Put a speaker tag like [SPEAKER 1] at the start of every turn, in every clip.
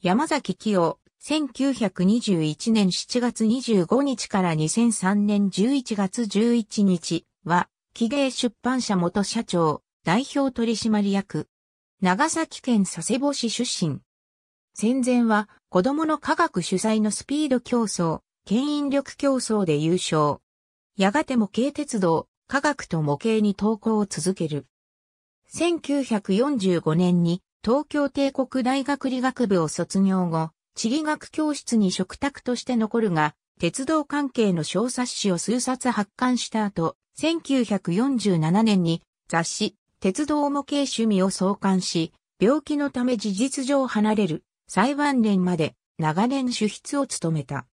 [SPEAKER 1] 山崎清、1921年7月25日から2003年11月11日は、記芸出版社元社長、代表取締役。長崎県佐世保市出身。戦前は子供の科学主催のスピード競争、牽引力競争で優勝。やがて模型鉄道、科学と模型に投稿を続ける。1945年に東京帝国大学理学部を卒業後、地理学教室に食卓として残るが、鉄道関係の小冊子を数冊発刊した後、1947年に雑誌、鉄道模型趣味を創刊し、病気のため事実上離れる、最晩年まで長年主筆を務めた。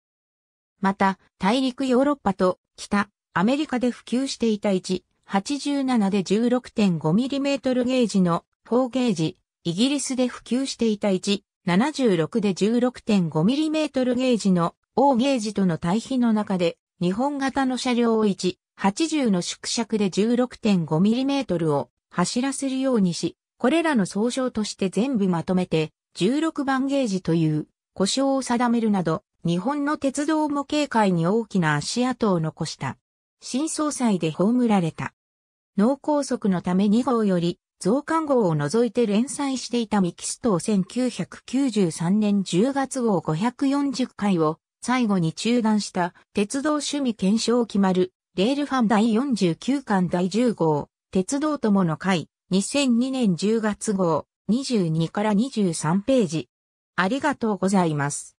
[SPEAKER 1] また、大陸ヨーロッパと北、アメリカで普及していた1、87で 16.5mm ゲージの4ゲージ、イギリスで普及していた1、76で 16.5mm ゲージの O ゲージとの対比の中で、日本型の車両を1、80の縮尺で 16.5mm を走らせるようにし、これらの総称として全部まとめて、16番ゲージという故障を定めるなど、日本の鉄道模型界に大きな足跡を残した。新総裁で葬られた。脳梗塞のため2号より増刊号を除いて連載していたミキスト1993年10月号540回を最後に中断した鉄道趣味検証決まるレールファン第49巻第10号鉄道友の会2002年10月号22から23ページ。ありがとうございます。